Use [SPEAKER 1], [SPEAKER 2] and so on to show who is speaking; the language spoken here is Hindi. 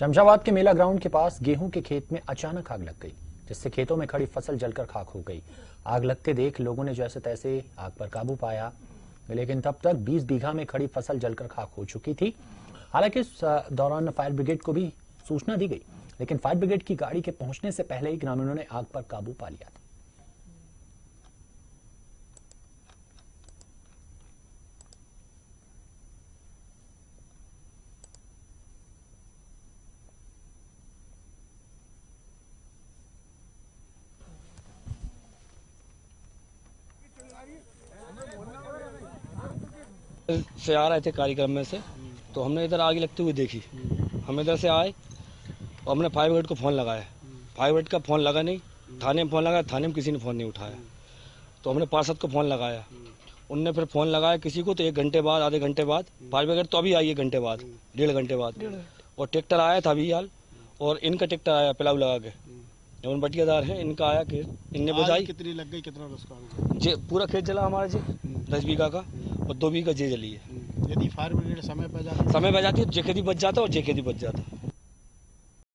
[SPEAKER 1] शमशाबाद के मेला ग्राउंड के पास गेहूँ के खेत में अचानक आग लग गई, जिससे खेतों में खड़ी फ़सल जलकर खाक हो गई। आग लगते देख लोगों ने जैसे तैसे आग पर काबू पाया, लेकिन तब तक 20 बीघा में खड़ी फ़सल जलकर खाक हो चुकी थी। हालाँकि इस दौरान फायर ब्रिगेड को भी सूचना दी गई, लेकिन फायर ब्रिगेड की गाड़ी के पहुँचने से पहले ही ग्रामीणों ने आग पर काबू पा लिया था।
[SPEAKER 2] से आ रहे थे कार्यक्रम में से तो हमने इधर आगे लगती हुई देखी। हम इधर से आए और हमने फायर ब्रिगेड को फ़ोन लगाया। फायर ब्रिगेड का फ़ोन लगा नहीं थाने में फ़ोन लगाया थाने में किसी ने फ़ोन नहीं उठाया। तो हमने पार्षद को फ़ोन लगाया। उनने फिर फ़ोन लगाया किसी को तो एक घंटे बाद आधे घंटे बाद फायर ब्रिगेड तो अभी आई एक घंटे बाद डेढ़ घंटे बाद। और ट्रैक्टर आया था अभी हाल और इनका ट्रैक्टर आया पिलाऊ लगा के। जौन बटियादार हैं इनका आया खेत इनने
[SPEAKER 3] बजाई।
[SPEAKER 2] बुझाई
[SPEAKER 3] कितनी लग गई कितना नुकसान
[SPEAKER 2] जे पूरा खेत जला हमारा जी दस बीघा का और दो बीघा जे जली है।
[SPEAKER 3] यदि फायर ब्रिगेड समय पर जाती
[SPEAKER 2] समय पर जाती है जे खेती बच जाता और जे खेती बच जाता